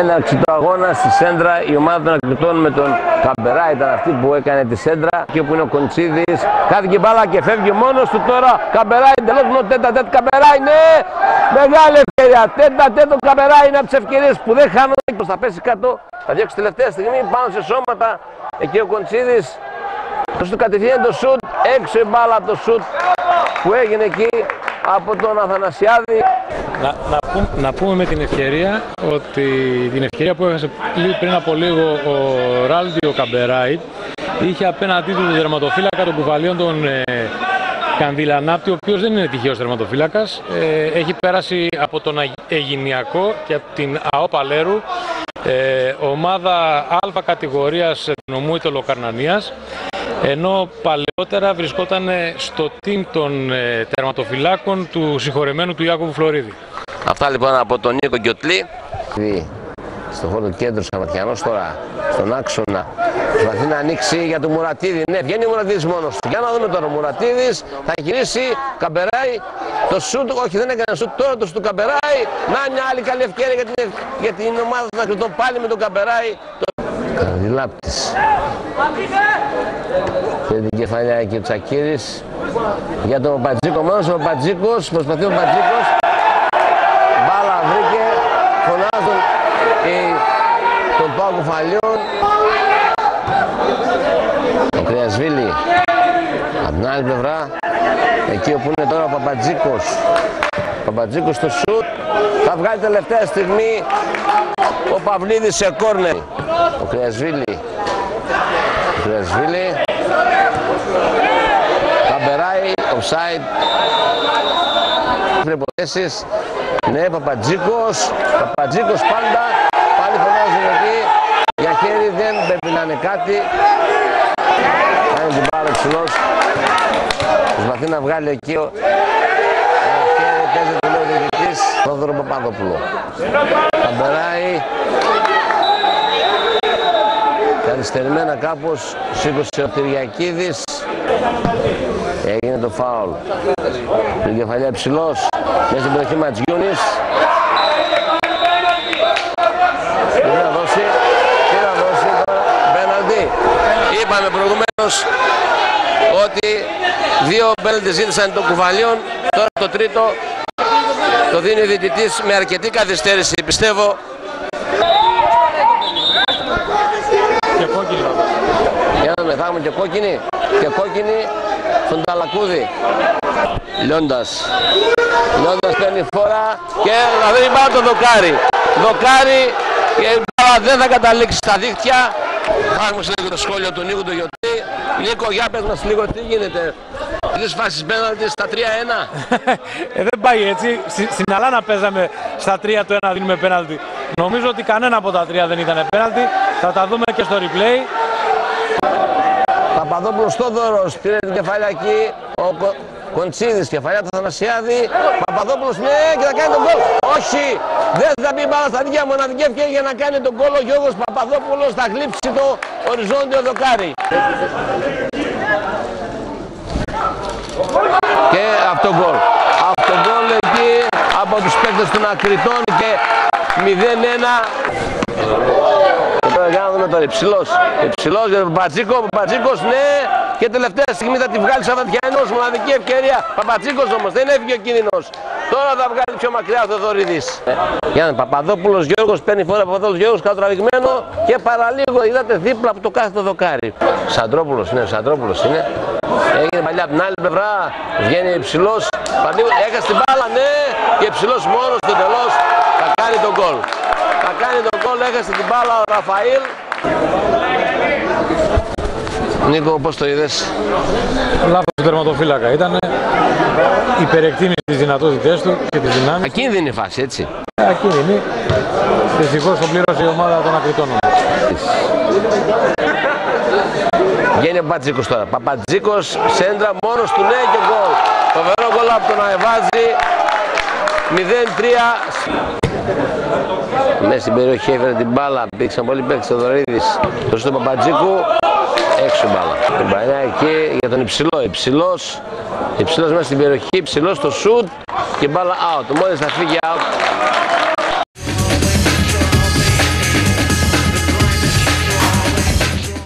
έναρξη του αγώνα στη σέντρα. Η ομάδα των ακριτών με τον Καμπερά ήταν αυτή που έκανε τη σέντρα. Και που είναι ο Κοντσίδης. Κάθηκε μπάλα και φεύγει μόνος του τώρα. Καμπερά εντελώς μόνο τέτα τέτα Καμπερά είναι. Μεγάλη ευκαιρία. Τέτα τέτα Καμπερά είναι από τις ευκαιρίες που δεν χάνονται και θα πέσει κάτω. Θα διώξει τελευταία στιγμή πάνω σε σώματα. Εκεί ο Κοντσίδης. Στο κατευθείαν το σουτ. Έξω η μπάλα από το σουτ που έγινε εκεί από τον Αθανασιάδη να, να, πούμε, να πούμε με την ευκαιρία ότι την ευκαιρία που έχασε πριν από λίγο ο Ράλντιο Καμπεράιτ είχε απέναντί του τον τερματοφύλακα των κουβαλίων τον ε, Κανδυλανάπτη, ο οποίος δεν είναι τυχαίος τερματοφύλακας. Ε, έχει πέρασει από τον Αιγυνιακό και από την ΑΟ Παλέρου, ε, ομάδα Α κατηγορίας νομού Ιτωλοκαρνανίας ενώ παλαιότερα βρισκόταν στο team των ε, τερματοφυλάκων του συγχωρεμένου του Ιάκωβου Φλωρίδη. Αυτά λοιπόν από τον Νίκο Γκιωτλή. Στο χώρο του κέντρου Σαββατιανός τώρα, στον άξονα. Προσπαθεί να ανοίξει για τον Μουρατίδη. Ναι, βγαίνει ο Μουρατίδης μόνος του. Για να δούμε τώρα. Ο Μουρατίδης θα γυρίσει, καμπεράει το σουτ. Όχι, δεν έκανε σουτ. Τώρα το σουτ καμπεράει. Να μια άλλη καλή ευκαιρία για την, για την ομάδα των Ακριτών πάλι με τον καμπεράει. Καρδιλάπτης. Και την κεφαλιά και ο Τσακύρης για τον Πατζίκο. Μόνος ο Πατζίκος, προσπαθεί ο Πατζίκος. Μπάλα βρήκε, φωνάζουν οι, τον Πάο Κουφαλιών. Ο Κρυασβίλη από την άλλη πλευρά, εκεί όπου είναι τώρα ο Παπατζίκος. Ο Παπατζίκος στο σουτ, θα βγάλει τελευταία στιγμή ο Παυλίδης σε κόρνερ. Ο Κρυασβίλη. Ο Κρυασβίλη. Καμπεράει, offside. Προποθέσεις. Ναι, Παπατζίκος. Παπατζίκος πάντα. Πάλι φωνάζουν εκεί. Για χέρι δεν πρέπει να είναι κάτι. Κάνει την πάρα ψηλός. Προσπαθεί να βγάλει εκεί ο... χέρι παίζεται λέει ο διαιτητής Θόδωρο Παπαδόπουλο. Καμπεράει. Αριστερημένα κάπως σήκωσε ο Τυριακίδης. Έγινε το φάουλ. Την κεφαλιά ψηλός μέσα στην περιοχή Ματζιούνης. Τι να δώσει, τι να δώσει τώρα, πέναλτι. Είπαμε προηγουμένως ότι δύο πέναλτις ζήτησαν το κουβαλιόν. Τώρα το τρίτο το δίνει ο διαιτητής με αρκετή καθυστέρηση πιστεύω Και κόκκινη. Για να με έχουμε και κόκκινη και κόκκινη στον Ταλακούδη. Λιόντας. Λιόντας παίρνει φορά και να δει πάνω το δοκάρι. Δοκάρι και η μπάλα δεν θα καταλήξει στα δίχτυα. Πάμε σε λίγο το σχόλιο του Νίκου του Γιωτή. Νίκο, για πες μας λίγο τι γίνεται; Τις φάσεις πέναλτι στα 3-1. ε, δεν πάει έτσι. Στη- Στην Αλάνα παίζαμε στα 3 το 1 δίνουμε πέναλτι. Νομίζω ότι κανένα από τα τρία δεν ήταν πέναλτι. Θα τα δούμε και στο replay. Παπαδόπουλος Στόδωρος πήρε την κεφαλιά εκεί. Ο Κο... Κοντσίδης, κεφαλιά του Θανασιάδη. Παπαδόπουλος ναι και θα κάνει τον γκολ. Όχι, δεν θα μπει μπάλα στα δίκαια μοναδική ευκαιρία για να κάνει τον γκολ. Ο Γιώργος Παπαδόπουλος θα γλύψει το οριζόντιο δοκάρι. Και αυτό γκολ. Αυτό γκολ εκεί από τους παίκτες των Ακριτών και 0-1 και τώρα για να δούμε τώρα υψηλός. Υψηλός για τον Παπατζίκο. Ο Παπατζίκος ναι. Και τελευταία στιγμή θα τη βγάλει Σαββατιανός. Μοναδική ευκαιρία. Παπατζίκος όμως δεν έφυγε ο κίνδυνος. Τώρα θα βγάλει πιο μακριά ο Θεοδωρίδης. Για να Παπαδόπουλος Γιώργος παίρνει φορά Παπαδόπουλος Γιώργος κάτω τραβηγμένο και παραλίγο είδατε δίπλα από το κάθετο δοκάρι. Σαντρόπουλος είναι, Σαντρόπουλος είναι. Έγινε παλιά από την άλλη πλευρά. Βγαίνει υψηλός. Παντίγου έχασε την μπάλα, ναι. Και υψηλός μόνος του τελώς θα κάνει τον γκολ. Θα κάνει τον γκολ, έχασε την μπάλα ο Ραφαήλ. Νίκο, πώς το είδες; Λάθος του τερματοφύλακα ήταν. Υπερεκτίμησε τις δυνατότητές του και τις δυνάμεις. Ακίνδυνη φάση, έτσι. Ακίνδυνη. Δυστυχώς το πλήρωσε η ομάδα των ακριτών όμως. Βγαίνει ο Παπατζίκος τώρα. Παπατζίκος, σέντρα, μόνος του, ναι και γκολ. Φοβερό γκολ από τον Αεβάζη. 0-3. Μέσα στην περιοχή έφερε την μπάλα. Μπήξαν πολύ παίκτες ο Δωρίδης. Το στο Παπατζίκου. Έξω η μπάλα. Την μπαλιά εκεί για τον υψηλό. Υψηλός. Υψηλός μέσα στην περιοχή. Υψηλός στο σουτ. Και μπάλα out. Μόλις θα φύγει out.